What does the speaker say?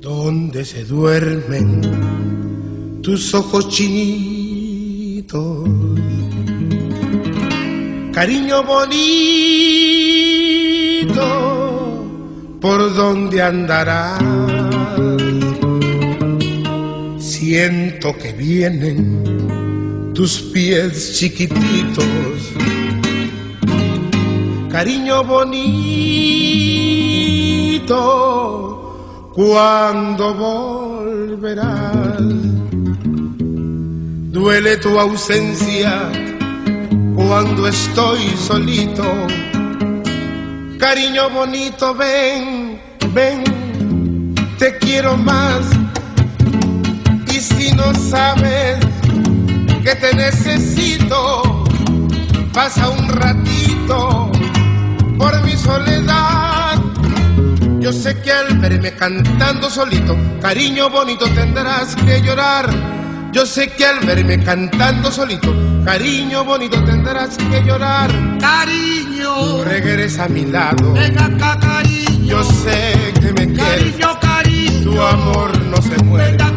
Donde se duermen tus ojos chinitos, cariño bonito, por donde andarás. Siento que vienen tus pies chiquititos. Cariño bonito, ¿cuándo volverás? Duele tu ausencia cuando estoy solito. Cariño bonito, ven, ven, te quiero más. Y si no sabes que te necesito, pasa un ratito por mi soledad. Yo sé que al verme cantando solito, cariño bonito tendrás que llorar. Yo sé que al verme cantando solito, cariño bonito tendrás que llorar. Cariño, regresa a mi lado. ven acá, cariño. Yo sé que me quieres. Cariño, cariño. Tu amor no se muere.